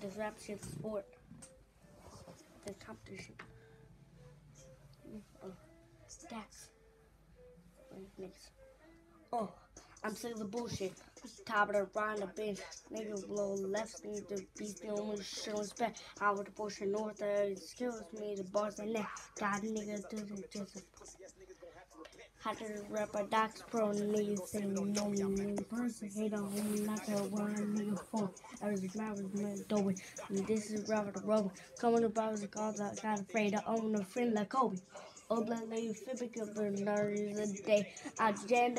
this rap shit's sport. This competition. Oh. Wait, niggas. Oh, I'm sick of the bullshit. Top of the round the bench. Nigga blow left me the beat the only shit on spec. I the bullshit north It excuse me the boss and that. God nigga do the just how to rap a Docs Pro niggas say no person hate on a one nigga I. And this is Robert the Rover. Coming up, I was called I got afraid to own a friend like Kobe. Oh, blood, lady, Bernard is a day. I jammed